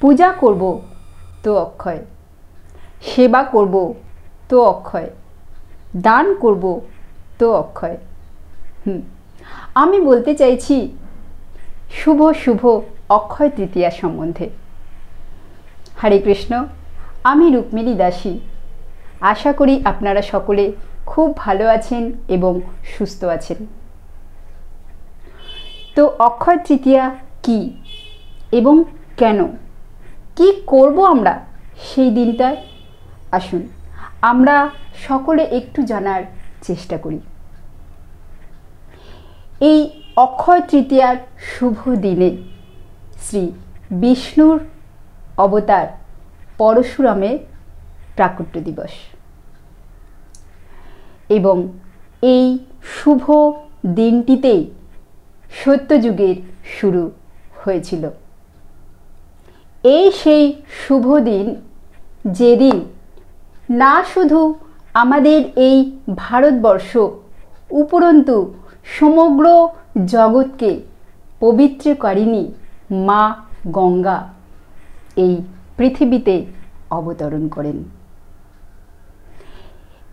পূজা করব তো অক্ষয়, সেবা করব তো অক্ষয়, দান করব তো অক্ষয়। হুম, আমি বলতে চাইছি শুভ শুভ অক্ষয় তৃতীয়া সম্বন্ধে। হরে কৃষ্ণ, আমি রুক্মিণী দাসী। আশা করি আপনারা সকলে খুব ভালো আছেন এবং সুস্থ আছেন। তো অক্ষয় তৃতীয়া কি এবং কেন? কি করব আমরা সেই দিনটায়? আসুন, আমরা সকলে একটু জানার চেষ্টা করি। এই অক্ষয় তৃতীয়ার শুভ দিনে শ্রী বিষ্ণুর অবতার পরশুরামের প্রাকট্য দিবস এবং এই শুভ দিনটিতেই সত্যযুগের শুরু হয়েছিল। এই সেই শুভ দিন যেদিন না শুধু আমাদের এই ভারতবর্ষ, উপরন্তু সমগ্র জগৎকে পবিত্রকারিণী মা গঙ্গা এই পৃথিবীতে অবতরণ করেন।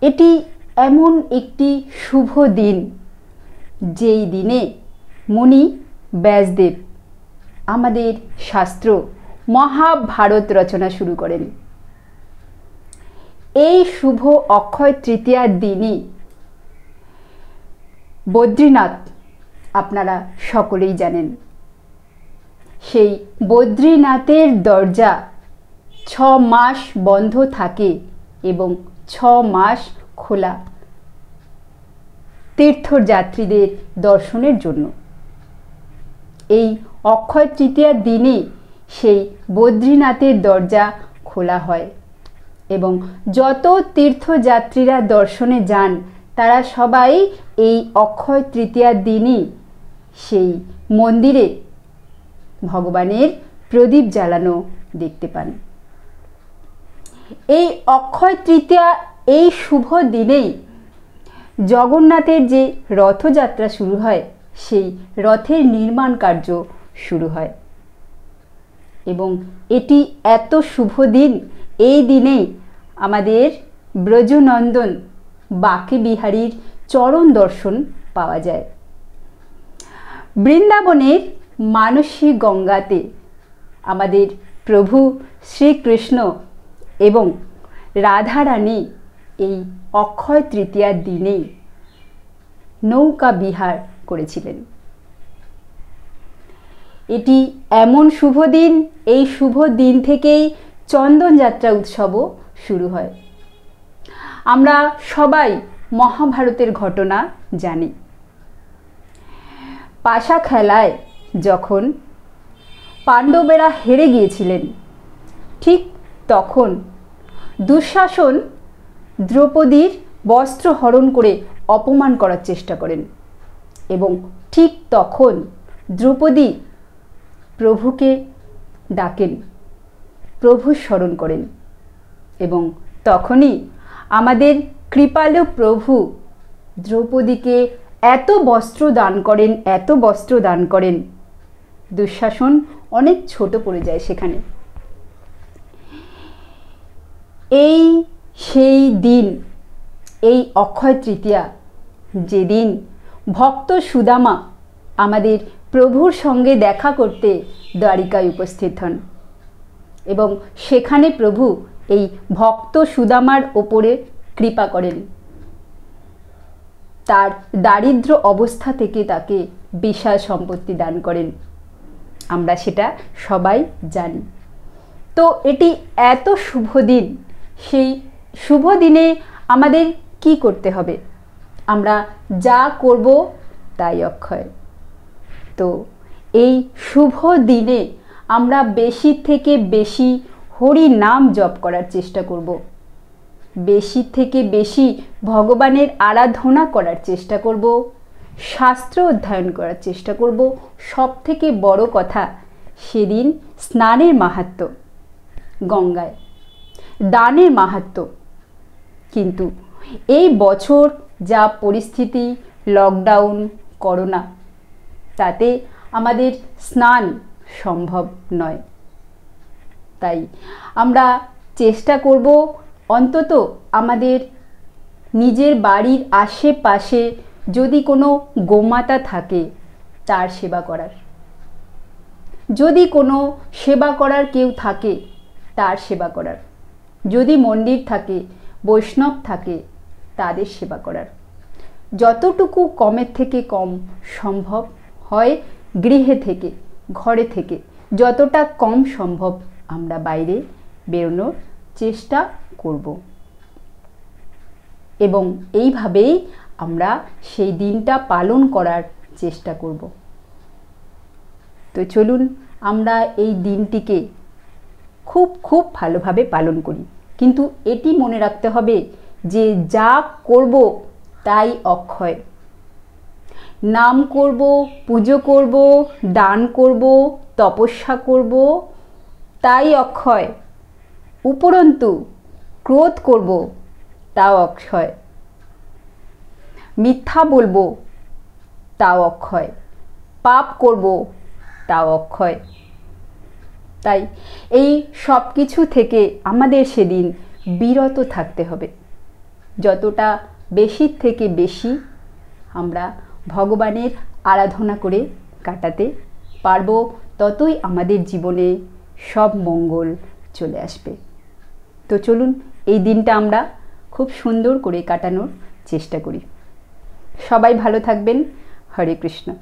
এটি এমন একটি শুভ দিন, যেই দিনে মুনি ব্যাসদেব আমাদের শাস্ত্র মহাভারত রচনা শুরু করেন। এই শুভ অক্ষয় তৃতীয়ার দিনই বদ্রীনাথ আপনারা সকলেই জানেন। সেই বদ্রীনাথের দরজা ছ মাস বন্ধ থাকে এবং ছ মাস খোলা তীর্থযাত্রীদের দর্শনের জন্য। এই অক্ষয় তৃতীয়ার দিনে সেই বদ্রীনাথের দরজা খোলা হয় এবং যত তীর্থযাত্রীরা দর্শনে যান, তারা সবাই এই অক্ষয় তৃতীয়ার দিনই সেই মন্দিরে ভগবানের প্রদীপ জ্বালানো দেখতে পান। এই অক্ষয় তৃতীয়া এই শুভ দিনেই জগন্নাথের যে রথযাত্রা শুরু হয়, সেই রথের নির্মাণ কার্য শুরু হয়। এবং এটি এত শুভ দিন। এই দিনেই আমাদের ব্রজনন্দন বাকি বিহারীর চরণ দর্শন পাওয়া যায়। বৃন্দাবনের মানসী গঙ্গাতে আমাদের প্রভু শ্রীকৃষ্ণ এবং রাধারানী এই অক্ষয় তৃতীয়ার দিনেই নৌকা বিহার করেছিলেন। এটি এমন শুভ দিন, এই শুভ দিন থেকেই চন্দন যাত্রা উৎসবও শুরু হয়। আমরা সবাই মহাভারতের ঘটনা জানি। পাশা খেলায় যখন পাণ্ডবেরা হেরে গিয়েছিলেন, ঠিক তখন দুঃশাসন দ্রৌপদীর বস্ত্র হরণ করে অপমান করার চেষ্টা করেন এবং ঠিক তখন দ্রৌপদী প্রভুকে ডাকেন, প্রভু স্মরণ করেন এবং তখনই আমাদের কৃপালু প্রভু দ্রৌপদীকে এত বস্ত্র দান করেন, এত বস্ত্র দান করেন। দুঃশাসন অনেক ছোট পড়ে যায় সেখানে। এই সেই দিন, এই অক্ষয় তৃতীয়া, যেদিন ভক্ত সুদামা আমাদের প্রভুর সঙ্গে দেখা করতে দ্বারিকায় উপস্থিত হন। এবং সেখানে প্রভু এই ভক্ত সুদামার ওপরে কৃপা করেন। তার দারিদ্র অবস্থা থেকে তাকে বিশাল সম্পত্তি দান করেন। আমরা সেটা সবাই জানি। তো এটি এত শুভ দিন। সেই শুভ দিনে আমাদের কি করতে হবে? আমরা যা করব তাই অক্ষয়। তো এই শুভ দিনে আমরা বেশি থেকে বেশি হরি নাম জপ করার চেষ্টা করব। বেশি থেকে বেশি ভগবানের আরাধনা করার চেষ্টা করব। শাস্ত্র অধ্যয়ন করার চেষ্টা করব। সব থেকে বড় কথা, সেদিন স্নানের মাহাত্ম। গঙ্গায় দানের মাহাত্ম। কিন্তু এই বছর যা পরিস্থিতি লকডাউন করোনা তাতে আমাদের স্নান সম্ভব নয়। তাই আমরা চেষ্টা করব অন্তত আমাদের নিজের বাড়ির আশেপাশে যদি কোনো গোমাতা থাকে, তার সেবা করার। যদি কোনো সেবা করার কেউ থাকে, তার সেবা করার। যদি মন্দির থাকে, বৈষ্ণব থাকে, তাদের সেবা করার। যতটুকু কমের থেকে কম সম্ভব হয় গৃহে থেকে, ঘরে থেকে। যতটা কম সম্ভব আমরা বাইরে বেরোনোর চেষ্টা করব। এবং এইভাবেই আমরা সেই দিনটা পালন করার চেষ্টা করব। তো চলুন আমরা এই দিনটিকে খুব খুব ভালোভাবে পালন করি। কিন্তু এটি মনে রাখতে হবে যে যা করব তাই অক্ষয়। নাম করব, পুজো করব, দান করব, তপস্যা করব। তাই অক্ষয়, উপরন্তু ক্রোধ করব, তাও অক্ষয়। মিথ্যা বলব, তাও অক্ষয়। পাপ করব, তাও অক্ষয়। তাই এই সব কিছু থেকে আমাদের সেদিন বিরত থাকতে হবে। যতটা বেশির থেকে বেশি আমরা ভগবানের আরাধনা করে কাটাতে পারব, ততই আমাদের জীবনে সব মঙ্গল চলে আসবে। তো চলুন, এই দিনটা আমরা খুব সুন্দর করে কাটানোর চেষ্টা করি। সবাই ভালো থাকবেন। হরে কৃষ্ণ।